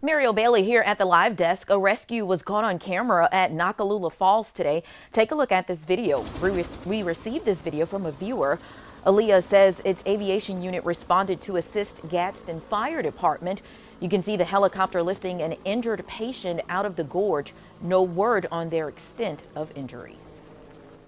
Muriel Bailey here at the live desk. A rescue was caught on camera at Noccalula Falls today. Take a look at this video. We received this video from a viewer. ALEA says its aviation unit responded to assist Gadsden Fire Department. You can see the helicopter lifting an injured patient out of the gorge. No word on their extent of injuries.